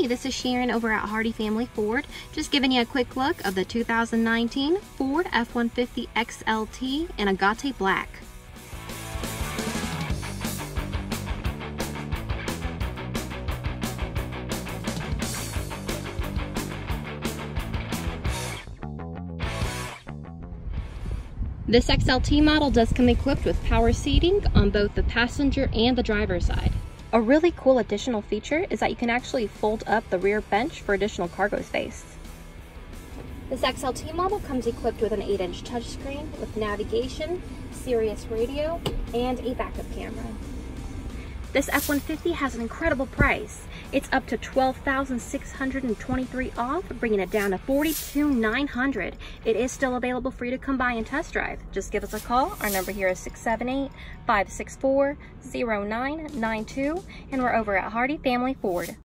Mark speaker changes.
Speaker 1: Hey, this is Sharon over at Hardy Family Ford. Just giving you a quick look of the 2019 Ford F-150 XLT in Agate Black. This XLT model does come equipped with power seating on both the passenger and the driver's side. A really cool additional feature is that you can actually fold up the rear bench for additional cargo space. This XLT model comes equipped with an 8-inch touchscreen with navigation, Sirius radio, and a backup camera. This F-150 has an incredible price. It's up to 12,623 off, bringing it down to $42,900. It is still available for you to come by and test drive. Just give us a call. Our number here is 678-564-0992, and we're over at Hardy Family Ford.